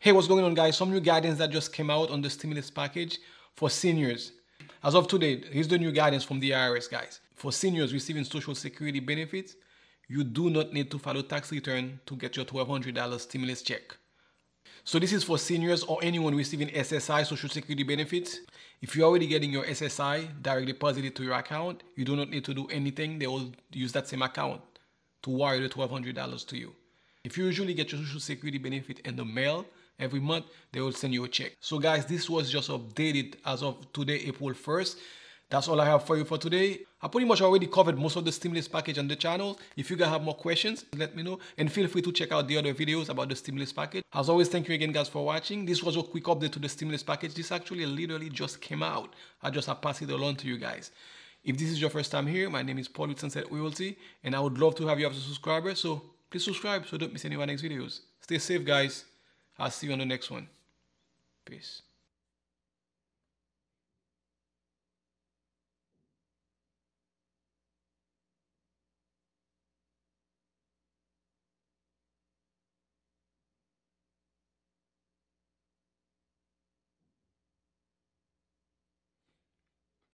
Hey, what's going on guys? Some new guidance that just came out on the stimulus package for seniors. As of today, here's the new guidance from the IRS guys. For seniors receiving social security benefits, you do not need to file a tax return to get your $1,200 stimulus check. So this is for seniors or anyone receiving SSI, Social Security benefits. If you're already getting your SSI directly deposited to your account, you do not need to do anything. They will use that same account to wire the $1,200 to you. If you usually get your Social Security benefit in the mail every month, they will send you a check. So guys, this was just updated as of today, April 1st. That's all I have for you for today. I pretty much already covered most of the stimulus package on the channel. If you guys have more questions, let me know. And feel free to check out the other videos about the stimulus package. As always, thank you again guys for watching. This was a quick update to the stimulus package. This actually literally just came out. I just have passed it along to you guys. If this is your first time here, my name is Paul with Sunset Realty. And I would love to have you as a subscriber. So please subscribe so don't miss any of my next videos. Stay safe guys. I'll see you on the next one. Peace.